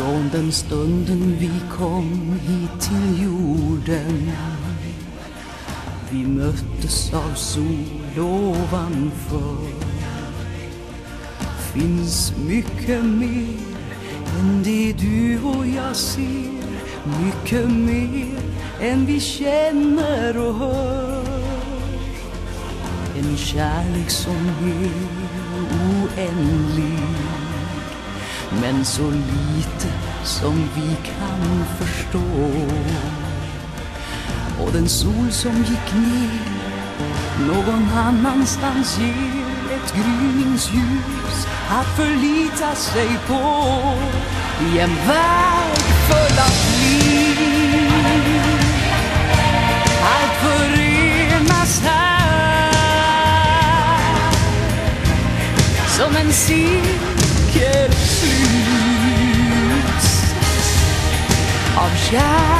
Från den stunden vi kom hit till jorden. Vi möttes av sol ovanför. Finns mycket mer än det du och jag ser. Mycket mer än vi känner och hör. En kärlek som är oändlig men så lite som vi kan förstå. Och den sol som gick ner någon annanstans ger ett gryningsljus att förlita sig på i en värld full som en cirkelslus av kärlek.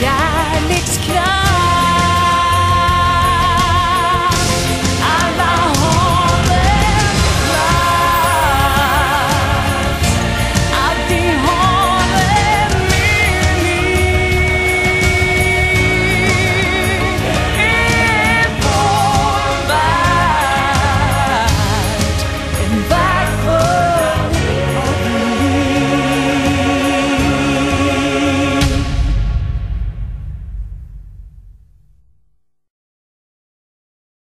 shine.